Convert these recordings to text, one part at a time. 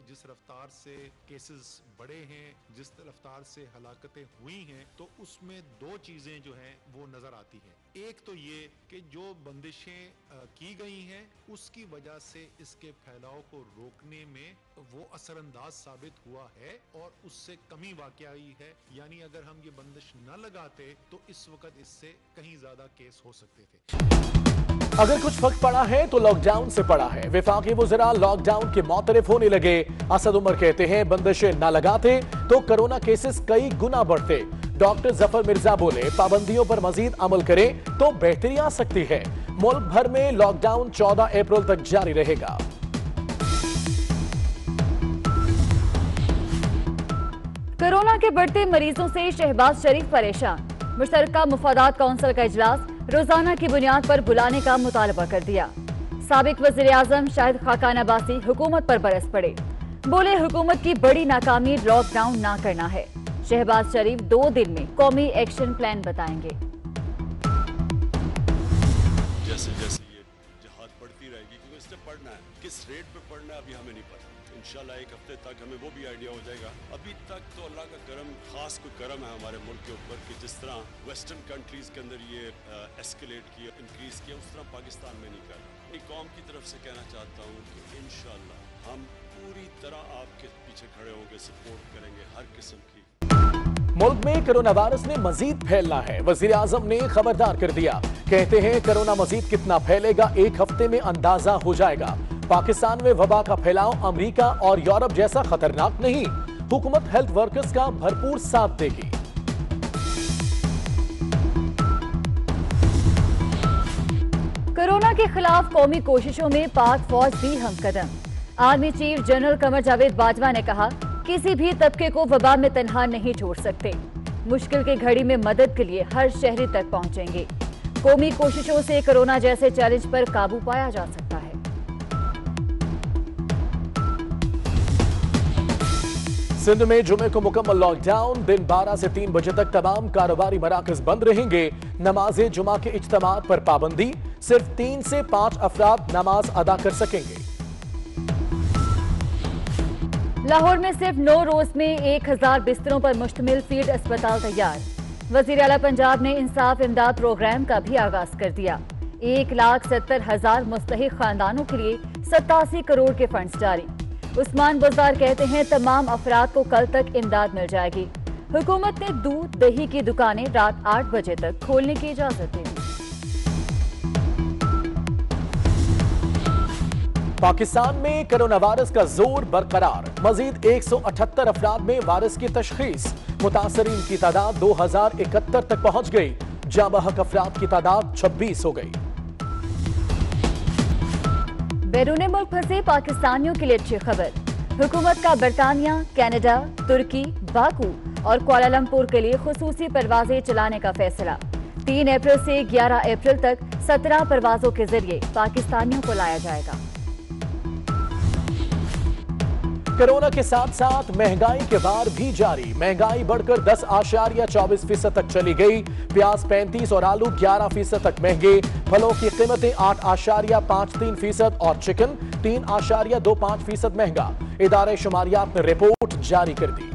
में जिस रफ्तार से केसेस बढ़े हैं, जिस रफ्तार से हलाकतें हुई हैं तो उसमें दो चीज़ें जो हैं वो नज़र आती हैं। एक तो ये कि जो बंदिशें की गई हैं, उसकी वजह से इसके फैलाव को रोकने में वो असरअंदाज साबित हुआ है और उससे कमी वाक़ आई है। यानी अगर हम ये बंदिश न लगाते तो इस वक्त इससे कहीं ज़्यादा केस हो सकते थे। अगर कुछ फ़र्क पड़ा है तो लॉकडाउन से पड़ा है। विफाकी वजरा लॉकडाउन के मोतरफ होने लगे। असद उमर कहते हैं, बंदिशें न लगाते तो कोरोना केसेस कई गुना बढ़ते। डॉक्टर ज़फ़र मिर्ज़ा बोले, पाबंदियों पर मजीद अमल करें तो बेहतरी आ सकती है। मुल्क भर में लॉकडाउन 14 अप्रैल तक जारी रहेगा। कोरोना के बढ़ते मरीजों से शहबाज शरीफ परेशान। मुश्तरका मुफादात काउंसिल का इजलास। रोज़ाना की बुनियाद पर बुलाने का मुतालबा कर दिया। सबक वज़ीर आज़म शाहिद खाकान अब्बासी हुकूमत पर बरस पड़े। बोले, हुकूमत की बड़ी नाकामी लॉकडाउन ना करना है। शहबाज शरीफ दो दिन में कौमी एक्शन प्लान बताएँगे। जैसे जैसे ये जहाद बढ़ती रहेगी, क्योंकि इसने पढ़ना है। किस रेट पे पढ़ना है, अभी हमें नहीं पता। इंशाल्लाह एक हफ़्ते तक हमें वो भी आइडिया हो जाएगा। अभी तक तो अल्लाह का करम, खास कोई करम है हमारे मुल्क के ऊपर कि जिस तरह वेस्टर्न कंट्रीज़ के अंदर ये एस्केलेट किया इंक्रीज किया, उस तरह पाकिस्तान में नहीं कर। अपनी कौम की तरफ़ से कहना चाहता हूँ कि इंशाल्लाह हम पूरी तरह आपके पीछे खड़े होंगे सपोर्ट करेंगे हर किस्म की। मुल्क में कोरोना वायरस ने मजीद फैलना है। वज़ीर आज़म ने खबरदार कर दिया। कहते हैं, कोरोना मजीद कितना फैलेगा, एक हफ़्ते में अंदाज़ा हो जाएगा। पाकिस्तान में वबा का फैलाव अमेरिका और यूरोप जैसा खतरनाक नहीं। हुकूमत हेल्थ वर्कर्स का भरपूर साथ देगी। कोरोना के खिलाफ कौमी कोशिशों में पाक फौज भी हम कदम army chief general Qamar Javed Bajwa ने कहा, किसी भी तबके को वबा में तनहा नहीं छोड़ सकते। मुश्किल की घड़ी में मदद के लिए हर शहरी तक पहुँचेंगे। कौमी कोशिशों से कोरोना जैसे चैलेंज पर काबू पाया जा सकता सिंध में जुमे को मुकम्मल लॉकडाउन दिन 12 से 3 बजे तक तमाम कारोबारी मराकज बंद रहेंगे। नमाज़ जुमा के इज्तम पर पाबंदी, सिर्फ़ तीन से पाँच अफराद नमाज़ अदा कर सकेंगे। लाहौर में सिर्फ़ नौ रोज में एक हज़ार बिस्तरों पर मुश्तमिल फ़ील्ड अस्पताल तैयार। वज़ीर अला पंजाब ने इंसाफ इमदाद प्रोग्राम का भी आगाज़ कर दिया। एक लाख सत्तर हज़ार मुस्तक खानदानों के लिए सतासी करोड़ के फंड्स जारी। उस्मान बुजार कहते हैं, तमाम अफराद को कल तक इमदाद मिल जाएगी। हुकूमत ने दूध, दही की दुकानें रात आठ बजे तक खोलने की इजाज़त दे। दी पाकिस्तान में कोरोना वायरस का ज़ोर बरकरार, मजीद 178 अफराद में वायरस की तशखीस। मुतासरीन की तादाद दो हज़ार इकहत्तर तक पहुँच गई जाबहक अफराद की तादाद 26 हो गई। बैरून मुल्क फंसे पाकिस्तानियों के लिए अच्छी खबर। हुकूमत का बरतानिया, कैनेडा, तुर्की, बाकू और कोलालमपुर के लिए खसूसी परवाजें चलाने का फैसला। तीन अप्रैल से 11 अप्रैल तक 17 परवाजों के ज़रिए पाकिस्तानियों को लाया जाएगा। कोरोना के साथ साथ महँगाई के बार भी जारी। महँगाई बढ़कर दस आशारिया चौबीस फ़ीसद तक चली गई। प्याज पैंतीस और आलू ग्यारह फ़ीसद तक महँगे। फलों की कीमतें आठ आशारिया पाँच तीन फ़ीसद और चिकन तीन आशारिया दो पाँच फ़ीसद महँगा। इदारे शुमारियात ने रिपोर्ट जारी कर दी।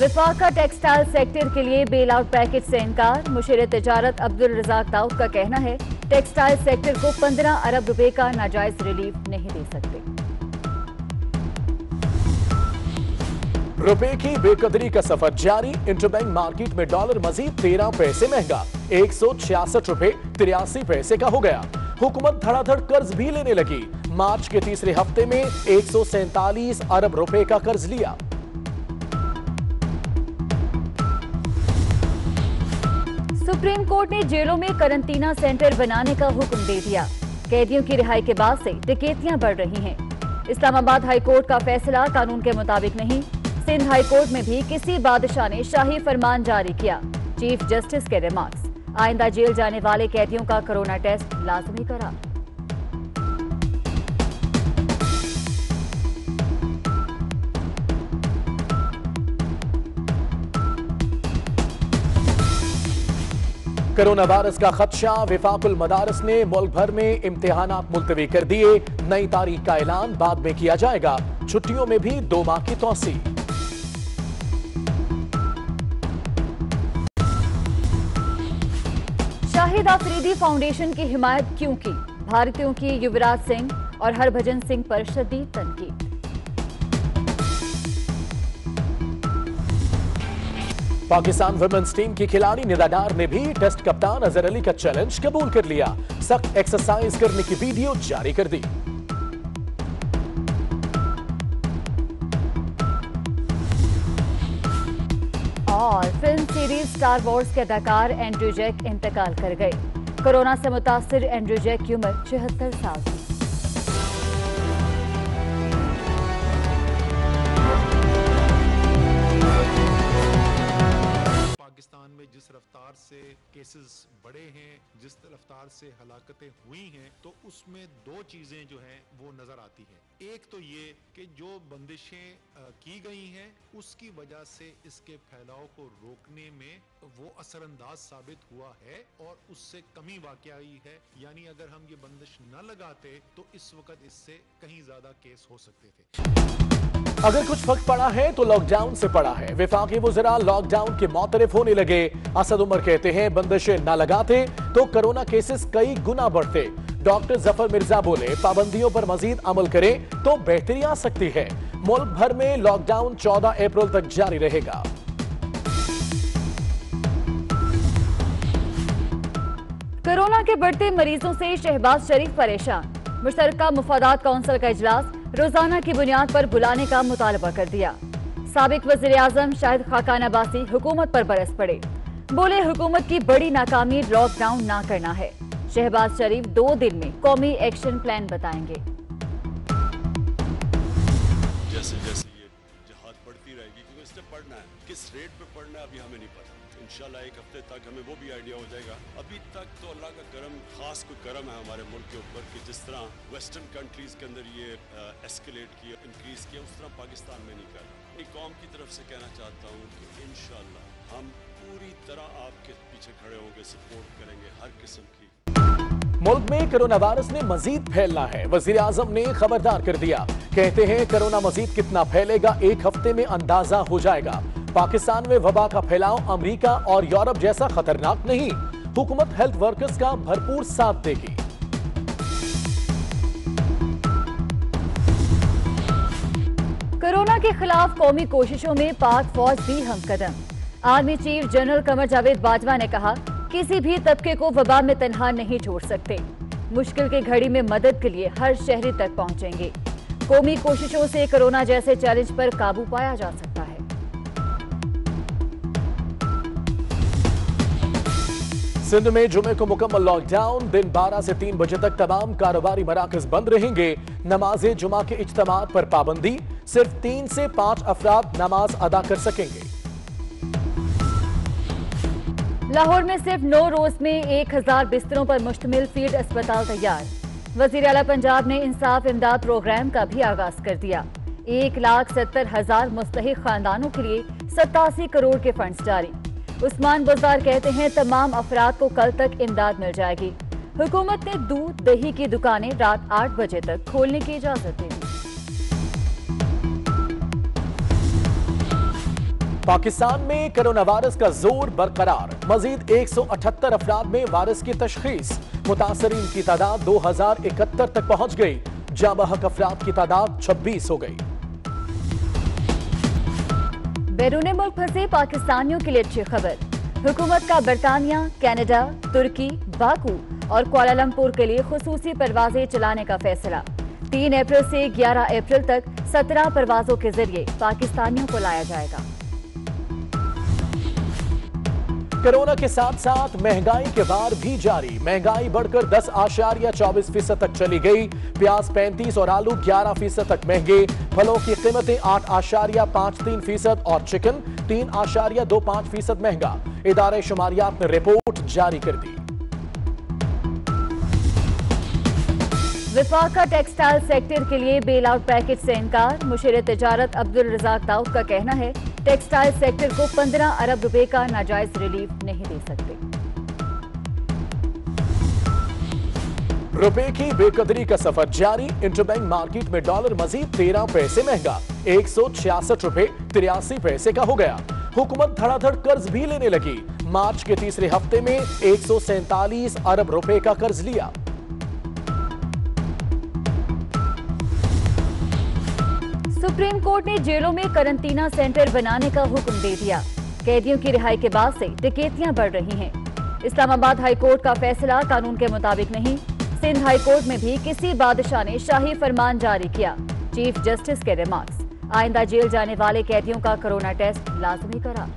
विफाका टेक्सटाइल सेक्टर के लिए बेल आउट पैकेज से इनकार। मुशीर तजारत अब्दुल रजाक दाऊद का कहना है टेक्सटाइल सेक्टर को 15 अरब रुपए का नाजायज रिलीफ नहीं दे सकते। रुपए की बेकदरी का सफ़र जारी, इंटरबैंक मार्केट में डॉलर मजीद तेरह पैसे महँगा, एक सौ छियासठ रुपए तिरासी पैसे का हो गया। हुकूमत धड़ाधड़ कर्ज भी लेने लगी। मार्च के तीसरे हफ़्ते में एक सौ सैंतालीस अरब रुपए का कर्ज लिया। सुप्रीम कोर्ट ने जेलों में करंटीना सेंटर बनाने का हुक्म दे दिया। कैदियों की रिहाई के बाद से टिकेतियाँ बढ़ रही हैं। इस्लामाबाद हाई कोर्ट का फैसला कानून के मुताबिक नहीं। सिंध हाई कोर्ट में भी किसी बादशाह ने शाही फरमान जारी किया। चीफ जस्टिस के रिमार्क्स आइंदा जेल जाने वाले कैदियों का कोरोना टेस्ट लाजमी करार। कोरोना वायरस का खदशा विफाकुल मदारस ने मुल्क भर में इम्तिहान मुलतवी कर दिए। नई तारीख का ऐलान बाद में किया जाएगा। छुट्टियों में भी दो माह की तोसी। शाहिद आफरीदी फाउंडेशन की हिमायत क्यों की? भारतीयों की युवराज सिंह और हरभजन सिंह पर शदीद तनकीद। पाकिस्तान वुमेन्स टीम की खिलाड़ी निदा डार ने भी टेस्ट कप्तान अजहर अली का चैलेंज कबूल कर लिया। सख्त एक्सरसाइज करने की वीडियो जारी कर दी। और फ़िल्म सीरीज़ स्टार वॉर्स के अदाकार एंड्रू जैक इंतकाल कर गए। कोरोना से मुतासर एंड्रू जैक की उम्र छिहत्तर साल थी। जिस रफ्तार से केसेस बढ़े हैं, जिस रफ्तार से हलाकतें हुई हैं तो उसमें दो चीज़ें जो हैं, वो नज़र आती हैं। एक तो ये कि जो बंदिशें की गई हैं, उसकी वजह से इसके फैलाव को रोकने में वो असरअंदाज साबित हुआ है और उससे कमी वाक़ आई है। यानी अगर हम ये बंदिश न लगाते तो इस वक्त इससे कहीं ज़्यादा केस हो सकते थे। अगर कुछ फ़र्क पड़ा है तो लॉकडाउन से पड़ा है। विफाकी वजरा लॉकडाउन के मोतरफ होने लगे। असद उमर कहते हैं, बंदिशें न लगाते तो कोरोना केसेस कई गुना बढ़ते। डॉक्टर ज़फ़र मिर्ज़ा बोले, पाबंदियों पर मजीद अमल करें तो बेहतरी आ सकती है। मुल्क भर में लॉकडाउन 14 अप्रैल तक जारी रहेगा। कोरोना के बढ़ते मरीजों से शहबाज शरीफ परेशान। मुश्तरका मुफादात काउंसिल का इजलास। रोज़ाना की बुनियाद पर बुलाने का मुतालबा कर दिया। सबक वज़ीर आज़म शाहिद खाकान अब्बासी हुकूमत पर बरस पड़े। बोले, हुकूमत की बड़ी नाकामी लॉकडाउन ना करना है। शहबाज शरीफ दो दिन में कौमी एक्शन प्लान बताएँगे। जैसे जैसे ये जहाद बढ़ती रहेगी, क्योंकि इसने पढ़ना है। किस रेट पे पढ़ना है, अभी हमें नहीं पता। इंशाल्लाह एक हफ़्ते तक हमें वो भी आइडिया हो जाएगा। अभी तक तो अल्लाह का करम, खास कोई करम है हमारे मुल्क के ऊपर कि जिस तरह वेस्टर्न कंट्रीज़ के अंदर ये एस्केलेट किया इंक्रीज किया, उस तरह पाकिस्तान में नहीं कर रहा। कौम की तरफ़ से कहना चाहता हूँ कि इंशाल्लाह हम पूरी तरह आपके पीछे खड़े होंगे सपोर्ट करेंगे हर किस्म की। मुल्क में कोरोना वायरस ने मजीद फैलना है। वज़ीर आज़म ने खबरदार कर दिया। कहते हैं, कोरोना मजीद कितना फैलेगा, एक हफ़्ते में अंदाज़ा हो जाएगा। पाकिस्तान में वबा का फैलाव अमेरिका और यूरोप जैसा खतरनाक नहीं। हुकूमत हेल्थ वर्कर्स का भरपूर साथ देगी। कोरोना के खिलाफ कौमी कोशिशों में पाक फौज भी हम कदम army chief general Qamar Javed Bajwa ने कहा, किसी भी तबके को वबा में तनहा नहीं छोड़ सकते। मुश्किल की घड़ी में मदद के लिए हर शहरी तक पहुँचेंगे। कौमी कोशिशों से कोरोना जैसे चैलेंज पर काबू पाया जा सकता है। सिंध में जुमे को मुकम्मल लॉकडाउन दिन 12 से 3 बजे तक तमाम कारोबारी मराकज बंद रहेंगे। नमाज़ जुमा के इज्तमा पर पाबंदी, सिर्फ़ तीन से पाँच अफराद नमाज़ अदा कर सकेंगे। लाहौर में सिर्फ़ नौ रोज में एक हज़ार बिस्तरों पर मुश्तमिल फ़ील्ड अस्पताल तैयार। वज़ीर अला पंजाब ने इंसाफ इमदाद प्रोग्राम का भी आगाज़ कर दिया। एक लाख सत्तर हज़ार मुस्तक खानदानों के लिए सतासी करोड़ के फंड जारी। उस्मान बुजार कहते हैं, तमाम अफराद को कल तक इमदाद मिल जाएगी। हुकूमत ने दूध, दही की दुकानें रात आठ बजे तक खोलने की इजाज़त दे दी। पाकिस्तान में कोरोना वायरस का ज़ोर बरकरार। मजीद 178 अफराद में वायरस की तशखीस। मुतासरीन की तादाद 2071 तक पहुँच गई। जाबहक अफराद की तादाद 26 हो गई। बैरून मुल्क फंसे पाकिस्तानियों के लिए अच्छी खबर। हुकूमत का बरतानिया, कैनेडा, तुर्की, बाकू और कुआलालंपुर के लिए खसूसी परवाजें चलाने का फैसला। तीन अप्रैल से 11 अप्रैल तक 17 परवाजों के ज़रिए पाकिस्तानियों को लाया जाएगा। कोरोना के साथ साथ महँगाई के बार भी जारी। महँगाई बढ़कर 10 आशारिया चौबीस फ़ीसद तक चली गई। प्याज 35 और आलू 11 फ़ीसद तक महँगे। फलों की कीमतें आठ आशारिया पाँच तीन फ़ीसद और चिकन तीन आशारिया दो पाँच फ़ीसद महँगा। इदारे शुमारियात ने रिपोर्ट जारी कर दी। विफाका टेक्सटाइल सेक्टर के लिए बेल आउट पैकेज से इनकार। मुशीर तजारत अब्दुल रजाक दाऊद का कहना है टेक्सटाइल सेक्टर को 15 अरब रुपए का नाजायज रिलीफ नहीं दे सकते। रुपए की बेकदरी का सफ़र जारी, इंटरबैंक मार्केट में डॉलर मजीद तेरह पैसे महँगा, एक सौ छियासठ रुपए तिरासी पैसे का हो गया। हुकूमत धड़ाधड़ कर्ज भी लेने लगी। मार्च के तीसरे हफ़्ते में एक अरब रुपए का कर्ज लिया। सुप्रीम कोर्ट ने जेलों में करंटीना सेंटर बनाने का हुक्म दे दिया। कैदियों की रिहाई के बाद से टिकेतियाँ बढ़ रही हैं। इस्लामाबाद हाई कोर्ट का फैसला कानून के मुताबिक नहीं। सिंध हाई कोर्ट में भी किसी बादशाह ने शाही फरमान जारी किया। चीफ जस्टिस के रिमार्क्स आइंदा जेल जाने वाले कैदियों का कोरोना टेस्ट लाजमी करा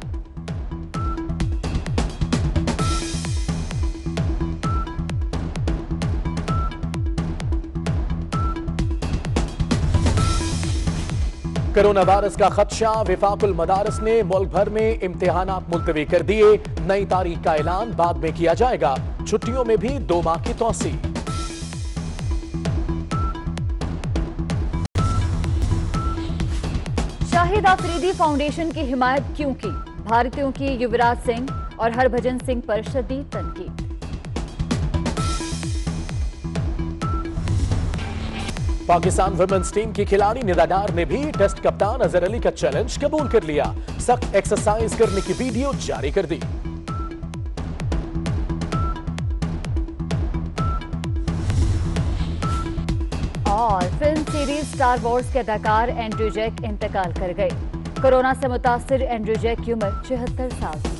कोरोना वायरस का खदशा, विफाकुल मदारस ने मुल्क भर में इम्तिहान मुलतवी कर दिए। नई तारीख का ऐलान बाद में किया जाएगा। छुट्टियों में भी दो माह की तोसी। शाहिद आफरीदी फाउंडेशन की हिमायत क्यों की? भारतीयों की युवराज सिंह और हरभजन सिंह पर शदीद तनकीद। पाकिस्तान वुमेन्स टीम की खिलाड़ी निदा डार ने भी टेस्ट कप्तान अजहर अली का चैलेंज कबूल कर लिया। सख्त एक्सरसाइज करने की वीडियो जारी कर दी। और फ़िल्म सीरीज़ स्टार वॉर्स के अदाकार एंड्रू जैक इंतकाल कर गए। कोरोना से मुतासर एंड्रू जैक की उम्र छिहत्तर साल।